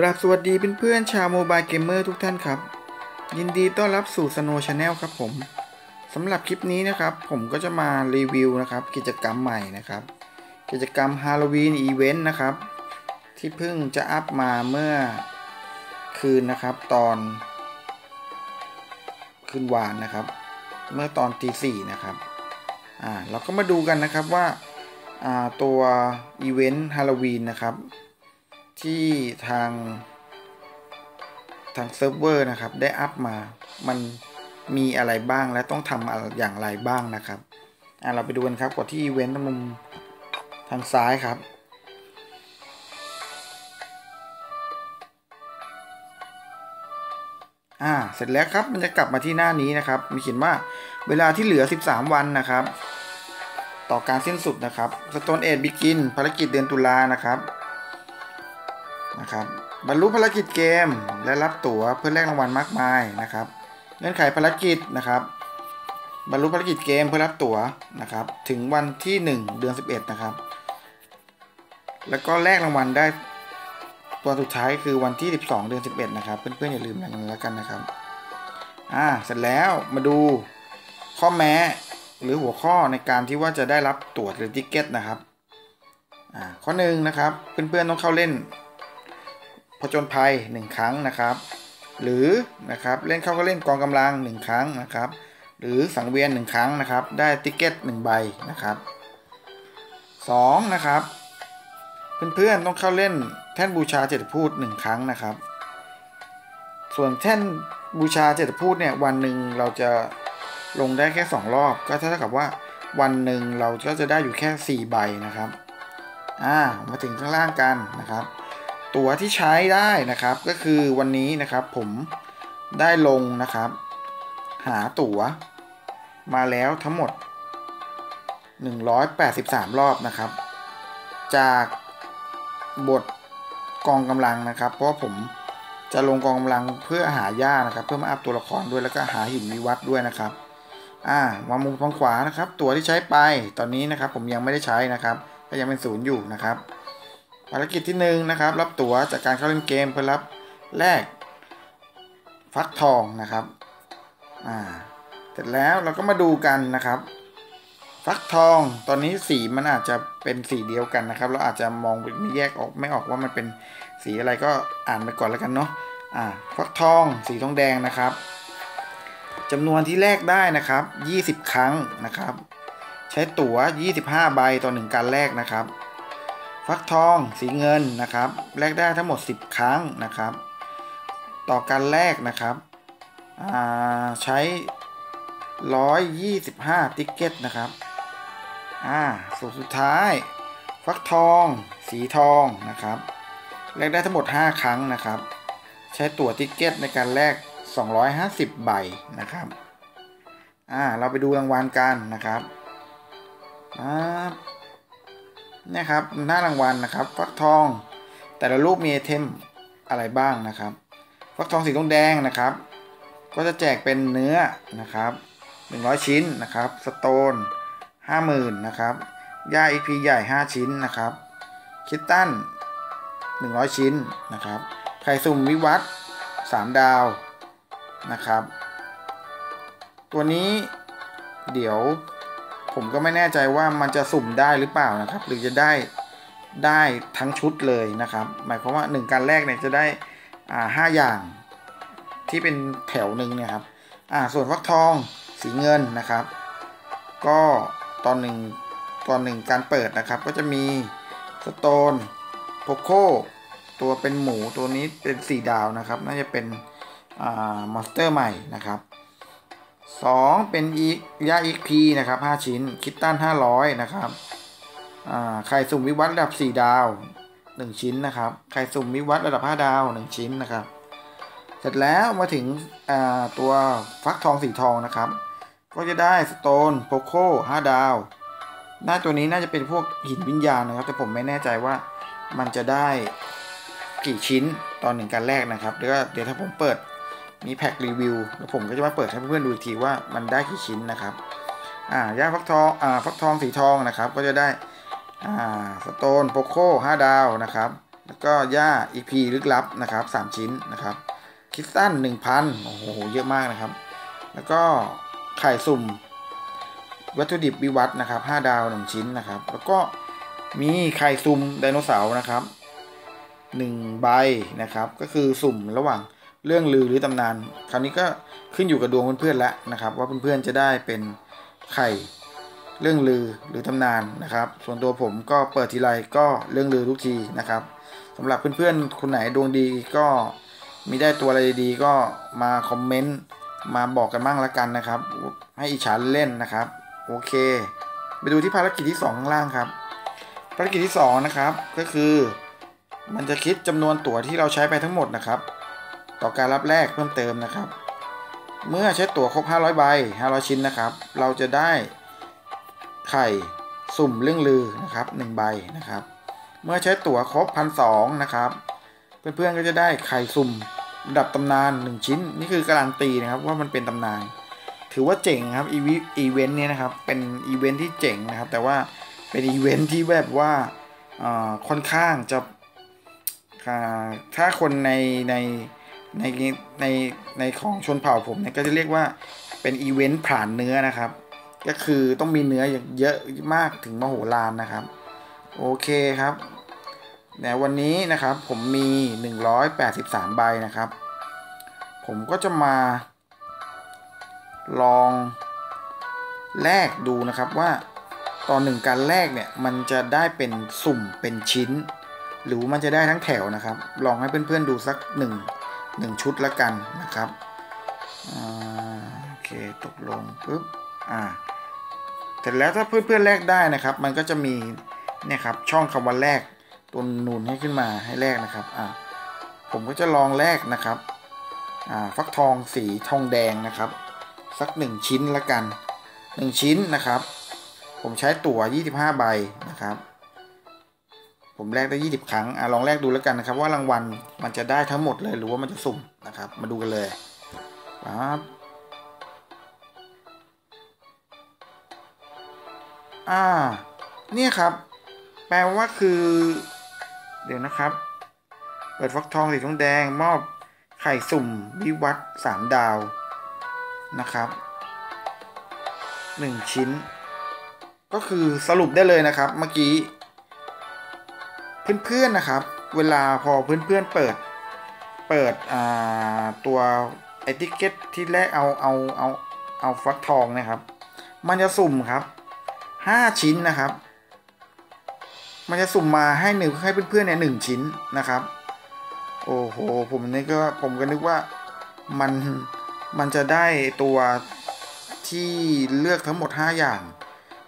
กราบสวัสดีเพื่อนๆชาว mobile gamer ทุกท่านครับ ยินดีต้อนรับสู่ Snow Channel ครับผมสำหรับคลิปนี้นะครับ ผมก็จะมารีวิวนะครับ กิจกรรมใหม่นะครับ กิจกรรม Halloween event นะครับ ที่เพิ่งจะอัพมาเมื่อคืนนะครับ ตอน คืนวานนะครับ เมื่อตอนตีสี่นะครับอ่าเราก็มาดูกันนะครับว่าอ่าตัว event Halloween นะครับ ที่ทางทางเซิร์ฟเวอร์นะครับ ได้อัพมา มันมีอะไรบ้างและต้องทำอย่างไรบ้างนะครับอะเราไปดูกันครับกดที่อีเวนต์ตรงมุมทางซ้ายครับ อ่า เสร็จแล้วครับ มันจะกลับมาที่หน้านี้นะครับ มีเขียนว่าเวลาที่เหลือ 13 วันนะครับ ต่อการสิ้นสุดนะครับสโตนเอ e บิกินภารกิจเดือนตุลานะครับ นะครับบรรลุภารกิจเกมและรับตั๋วเพื่อแลกรางวัลมากมายนะครับเงื่อนไขภารกิจนะครับ บรรลุภารกิจเกมเพื่อรับตั๋วนะครับ ถึงวันที่ 1 เดือน 11 นะครับ แล้วก็แลกรางวัลได้ตัวสุดท้ายคือวันที่ 12 เดือน 11 นะครับ เพื่อนๆอย่าลืมนั้นแล้วกันนะครับอ่าเสร็จแล้วมาดูข้อแม้หรือหัวข้อในการที่ว่าจะได้รับตั๋วหรือติเก็ตนะครับอ่าข้อหนึ่งนะครับ เพื่อนๆต้องเข้าเล่น ผจญภัย 1 ครั้งนะครับ หรือนะครับเล่นเข้าก็เล่นกองกำลัง 1 ครั้งนะครับ หรือสังเวียน 1 ครั้งนะครับ ได้ติ๊กเก็ต1ใบนะครับ2นะครับเพื่อนๆต้องเข้าเล่นแท่นบูชาเจตพูด 1 ครั้งนะครับ ส่วนแท่นบูชาเจตพูดเนี่ยวันหนึ่งเราจะลงได้แค่ 2 รอบ ก็เท่ากับว่าวันหนึ่งเราก็จะได้อยู่แค่ 4 ใบนะครับ อ่า มาถึงข้างล่างกันนะครับ ตั๋วที่ใช้ได้นะครับ ก็คือวันนี้นะครับผมได้ลงนะครับ หาตั๋ว มาแล้วทั้งหมด 183 รอบนะครับ จากบทกองกำลังนะครับ เพราะผมจะลงกองกำลังเพื่อหาหญ้านะครับ เพื่อมาอัพตัวละครด้วยแล้วก็หาหินวิวัฒด้วยนะครับอ่ามามุมทางขวานะครับ ตั๋วที่ใช้ไปตอนนี้นะครับ ผมยังไม่ได้ใช้นะครับ ก็ยังเป็นศูนย์อยู่นะครับ ภารกิจที่1นนะครับรับตั๋วจากการเข้าเล่นเกมเพื่อรับแลกฟักทองนะครับอ่าเสร็จแล้วเราก็มาดูกันนะครับฟักทองตอนนี้สีมันอาจจะเป็นสีเดียวกันนะครับ เราอาจจะมองไม่แยกออกไม่ออกว่ามันเป็นสีอะไรก็อ่านไปก่อนแล้วกันเนาะอ่าฟักทองสีทองแดงนะครับจำนวนที่แลกได้นะครับ 20 ครั้งนะครับ ใช้ตั๋ว 25 ใบต่อ 1 การแลกนะครับ ฟักทองสีเงินนะครับแลกได้ทั้งหมด 10 ครั้งนะครับ ต่อการแลกนะครับใช้ 125 ticket นะครับอ่าสูตรสุดท้าย ฟักทอง สีทองนะครับแลกได้ทั้งหมด 5 ครั้งนะครับ ใช้ตั๋ว ticket ในการแลก 250 ใบนะครับอ่าเราไปดูรางวัลกันนะครับอ่า นี่ครับหน้ารางวัลนะครับ ฟักทอง แต่ละรูปมี itemอะไรบ้างนะครับ ฟักทองสีทองแดงนะครับ ก็จะแจกเป็นเนื้อนะครับ 100 ชิ้นนะครับสโตน50,000นะครับย่าอีพีใหญ่ 5 ชิ้นนะครับ คิตตัน100 ชิ้นนะครับไข่สุ่มวิวัต3ดาวนะครับ ตัวนี้เดี๋ยว ผมก็ไม่แน่ใจว่ามันจะสุ่มได้หรือเปล่านะครับ หรือจะได้ได้ทั้งชุดเลยนะครับ หมายความว่า 1 การแรกเนี่ยจะได้อ่าห้าอย่างที่เป็นแถวหนึ่งเนี่ยครับอ่าส่วนฟักทองสีเงินนะครับ ก็ตอนหนึ่งตอนหนึ่งการเปิดนะครับ ก็จะมีสโตนโพโคตัวเป็นหมูตัวนี้เป็นสีดาวนะครับ น่าจะเป็นอ่ามอนสเตอร์ใหม่นะครับ 2 เป็นอีกยาอีกพีนะครับ 5 ชิ้น คิตตัน500 นะครับไข่สุ่มวิวัฒระดับ 4 ดาว 1 ชิ้นนะครับไข่สุ่มวิวัฒระดับ 5 ดาว 1 ชิ้นนะครับ เสร็จแล้วมาถึงตัวฟักทองสีทองนะครับ ก็จะได้สโตนโพโค5ดาว หน้าตัวนี้น่าจะเป็นพวกหินวิญญาณนะครับ แต่ผมไม่แน่ใจว่ามันจะได้กี่ชิ้นตอนหนึ่งการแรกนะครับเดี๋ยวเดี๋ยวถ้าผมเปิด มีแพ็กรีวิวแล้วผมก็จะมาเปิดให้เพื่อนๆดูอีกทีว่ามันได้กี่ชิ้นนะครับอ่าย่าฟักทองอ่าฟักทองสีทองนะครับ ก็จะได้อ่าสโตนโปโค5ดาวนะครับ แล้วก็ย่า EP ลึกลับนะครับ3ชิ้นนะครับคิดสั้น1,000โอ้โหเยอะมากนะครับ แล้วก็ไข่สุ่ม วัตถุดิบวิวัฒนะครับ5ดาว1ชิ้นนะครับ แล้วก็มีไข่สุ่มไดโนเสาร์นะครับ1ใบนะครับ ก็คือสุ่มระหว่าง เรื่องลือหรือตำนาน คราวนี้ก็ขึ้นอยู่กับดวงเพื่อนๆแล้วนะครับ ว่าเพื่อนๆจะได้เป็นไข่เรื่องลือหรือตำนานนะครับ ส่วนตัวผมก็เปิดทีไรก็เรื่องลือทุกทีนะครับสำหรับเพื่อนๆคนไหนดวงดีก็มีได้ตัวอะไรดีก็มาคอมเมนต์มาบอกกันบ้างละกันนะครับ ให้อิจฉาเล่นนะครับ โอเค ไปดูที่ภารกิจที่ 2 ข้างล่างครับ ภารกิจที่ 2 นะครับ ก็คือ มันจะคิดจำนวนตั๋วที่เราใช้ไปทั้งหมดนะครับ ต่อการรับแลกเพิ่มเติมนะครับ เมื่อใช้ตั๋วครบ 500 ใบ 500 ชิ้นนะครับ เราจะได้ไข่สุ่มเรื่องลือนะครับ1ใบนะครับ เมื่อใช้ตั๋วครบพันสนะครับ เพื่อนๆก็จะได้ไข่สุ่มระดับตำนาน 1 ชิ้น นี่คือการันตีนะครับว่ามันเป็นตำนาน ถือว่าเจ๋งครับอีเวนต์นี้นะครับเป็นอีเวนต์ที่เจ๋งนะครับ แต่ว่าเป็นอีเวนต์ที่แบบว่าค่อนข้างจะถ้าคนในใน ในในในของชนเผ่าผมเนี่ยก็จะเรียกว่าเป็นอีเวนต์ผลาญเนื้อนะครับ ก็คือต้องมีเนื้อเยอะมากถึงมโหฬารนะครับ โอเคครับในวันนี้นะครับผมมี 183 ใบนะครับ ผมก็จะมา ลองแลกดูนะครับว่าตอนหนึ่งการแลกเนี่ยมันจะได้เป็นสุ่มเป็นชิ้น หรือมันจะได้ทั้งแถวนะครับ ลองให้เพื่อนๆดูสักหนึ่ง หนึ่งชุดละกันนะครับโอเคตกลงปุ๊บอ่าเสร็จแล้วถ้าเพื่อนๆแลกได้นะครับ มันก็จะมีเนี่ยครับช่องคำว่าแลกตัวนูนให้ขึ้นมาให้แลกนะครับอ่าผมก็จะลองแลกนะครับอ่าฟักทองสีทองแดงนะครับ สักหนึ่งชิ้นละกันหนึ่งชิ้นนะครับ ผมใช้ตั๋ว 25 ใบนะครับ ผมแลกได้ 20 ครั้งอะลองแลกดูแล้วกันนะครับ ว่ารางวัลมันจะได้ทั้งหมดเลยหรือว่ามันจะสุ่มนะครับ มาดูกันเลยครับอ่า เนี่ยครับ แปลว่าคือ เดี๋ยวนะครับ เปิดฟักทองสีทองแดงมอบไข่สุ่มวิวัฒสามดาวนะครับหนึ่งชิ้น ก็คือสรุปได้เลยนะครับ เมื่อกี้ เพื่อนๆนะครับ เวลาพอเพื่อนๆเปิด เปิดตัวไอติเกตที่แรกเอาเอาเอาเอาฟักทองนะครับ มันจะสุ่มครับห้าชิ้นนะครับ มันจะสุ่มมาให้หนึ่งให้เพื่อนๆเนี่ยหนึ่งชิ้นนะครับ โอ้โหผมนี่ก็ผมก็นึกว่ามันมันจะได้ตัวที่เลือกทั้งหมด 5 อย่าง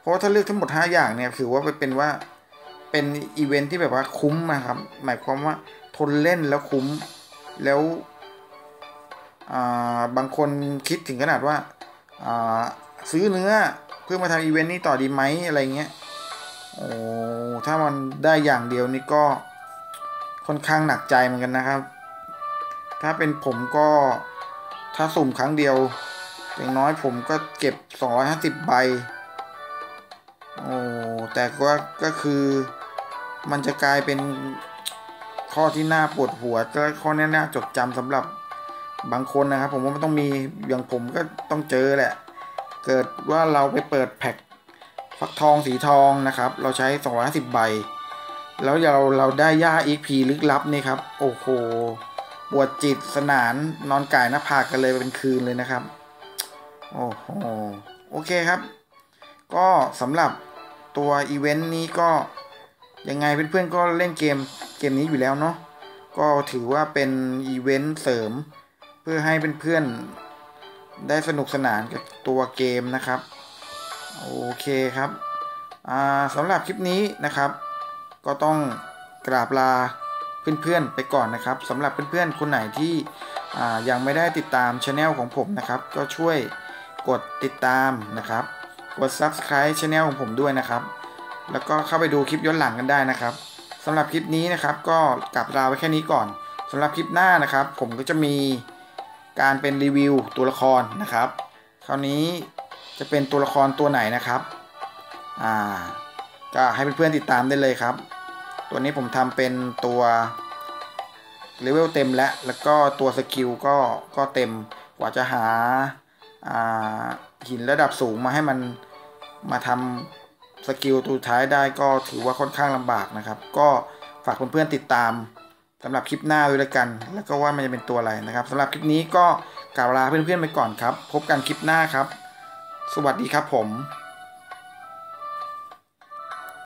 เพราะถ้าเลือกทั้งหมด 5 อย่างเนี่ยถือว่าเป็นว่า เป็นอีเวนท์ที่แบบว่าคุ้มนะครับ หมายความว่าทนเล่นแล้วคุ้มแล้วบางคนคิดถึงขนาดว่าซื้อเนื้อเพื่อมาทำอีเวนต์นี้ต่อดีไหมอะไรเงี้ยโอ้ถ้ามันได้อย่างเดียวนี่ก็ค่อนข้างหนักใจเหมือนกันนะครับ ถ้าเป็นผมก็ถ้าสุ่มครั้งเดียว อย่างน้อยผมก็เก็บ 250 ใบ โอ้ แต่ก็ก็คือ มันจะกลายเป็นข้อที่น่าปวดหัวและข้อนี้น่าจดจำสำหรับบางคนนะครับ ผมว่ามันต้องมีอย่างผมก็ต้องเจอแหละ เกิดว่าเราไปเปิดแพ็คฟักทองสีทองนะครับ เราใช้250ใบ แล้วเราเราได้ย่าอีกพีลึกลับนี่ครับ โอ้โหปวดจิตสนานนอนก่ายหน้าผากกันเลยเป็นคืนเลยนะครับ โอ้โหโอเคครับ ก็สำหรับตัวอีเวนต์นี้ก็ ยังไงเพื่อนๆก็เล่นเกมเกมนี้อยู่แล้วเนาะก็ถือว่าเป็นอีเวนต์เสริม เพื่อให้เพื่อนๆได้สนุกสนานกับตัวเกมนะครับโอเคครับสำหรับคลิปนี้นะครับ ก็ต้องกราบลาเพื่อนๆไปก่อนนะครับสำหรับเพื่อนๆคนไหนที่ยังไม่ได้ติดตามช anel ของผมนะครับ ก็ช่วยกดติดตามนะครับ กด subscribe channel ของผมด้วยนะครับ แล้วก็เข้าไปดูคลิปย้อนหลังกันได้นะครับสำหรับคลิปนี้นะครับ ก็กราบลาไว้แค่นี้ก่อนสำหรับคลิปหน้านะครับ ผมก็จะมีการเป็นรีวิวตัวละครนะครับ คราวนี้จะเป็นตัวละครตัวไหนนะครับอ่าก็ให้เพื่อนๆติดตามได้เลยครับ ตัวนี้ผมทำเป็นตัวเลเวลเต็มแล้ว แล้วก็ตัว skill ก็ก็เต็มกว่าจะหาหินระดับสูงมาให้มันมาทำ สกิลตัวท้ายได้ก็ถือว่าค่อนข้างลำบากนะครับ ก็ฝากเพื่อนๆติดตามสำหรับคลิปหน้าด้วยละกัน แล้วก็ว่ามันจะเป็นตัวอะไรนะครับสำหรับคลิปนี้ก็กล่าวลาเพื่อนๆไปก่อนครับ พบกันคลิปหน้าครับ สวัสดีครับผม